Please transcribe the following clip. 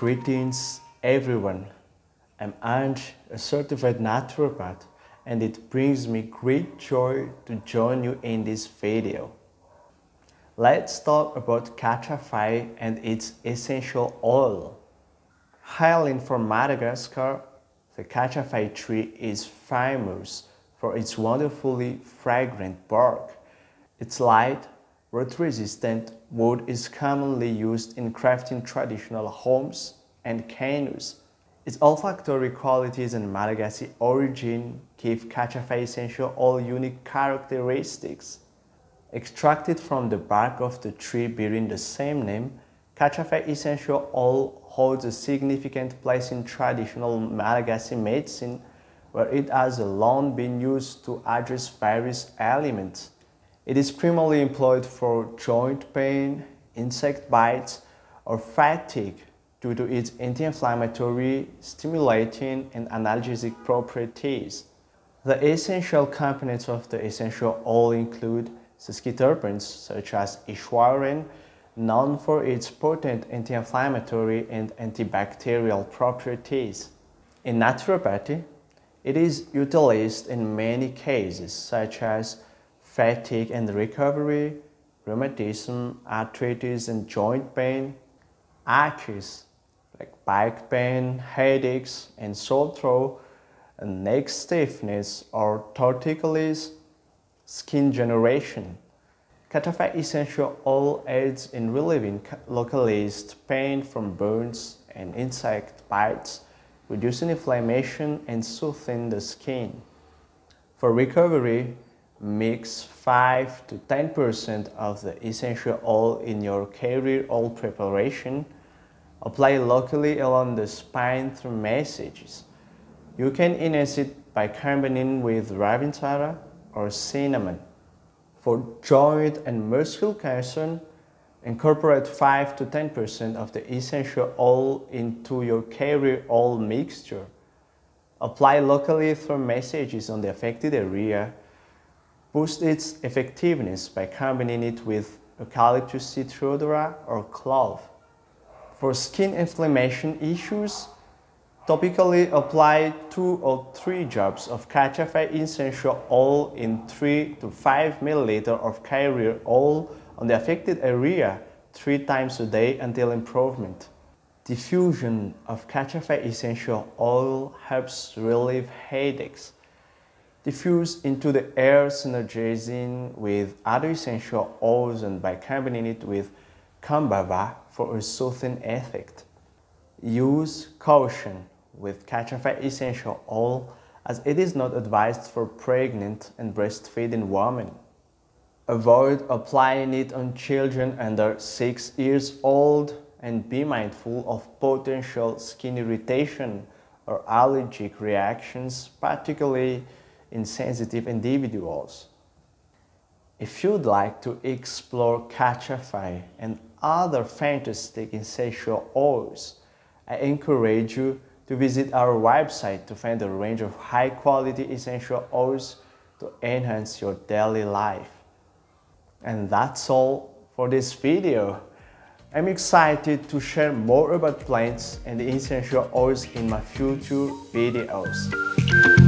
Greetings everyone. I'm Andry, a certified naturopath, and it brings me great joy to join you in this video. Let's talk about katrafay and its essential oil. Hailing from Madagascar, the katrafay tree is famous for its wonderfully fragrant bark. Its light, rot-resistant wood is commonly used in crafting traditional homes and canoes. Its olfactory qualities and Malagasy origin give katrafay essential all unique characteristics. Extracted from the bark of the tree bearing the same name, katrafay essential oil holds a significant place in traditional Malagasy medicine where it has long been used to address various ailments it is primarily employed for joint pain, insect bites, or fatigue due to its anti-inflammatory, stimulating, and analgesic properties. The essential components of the essential oil include sesquiterpenes such as ishwarane, known for its potent anti-inflammatory and antibacterial properties. In naturopathy, it is utilized in many cases such as fatigue and recovery, rheumatism, arthritis and joint pain, aches like back pain, headaches and sore throat, and neck stiffness or torticollis, skin generation. Katrafay essential oil aids in relieving localized pain from burns and insect bites, reducing inflammation and soothing the skin. For recovery, mix 5 to 10% of the essential oil in your carrier oil preparation. Apply locally along the spine through massages. You can enhance it by combining with Ravensara or cinnamon. For joint and muscle concern, incorporate 5 to 10% of the essential oil into your carrier oil mixture. Apply locally through massages on the affected area boost its effectiveness by combining it with eucalyptus citriodora or clove. For skin inflammation issues, topically apply two or three drops of katrafay essential oil in 3 to 5 milliliter of carrier oil on the affected area three times a day until improvement. Diffusion of katrafay essential oil helps relieve headaches, diffuse into the air synergizing with other essential oils and by combining it with combava for a soothing effect. Use caution with katrafay essential oil as it is not advised for pregnant and breastfeeding women. Avoid applying it on children under 6 years old and be mindful of potential skin irritation or allergic reactions, particularly in sensitive individuals. If you'd like to explore katrafay and other fantastic essential oils, I encourage you to visit our website to find a range of high quality essential oils to enhance your daily life. And that's all for this video. I'm excited to share more about plants and essential oils in my future videos.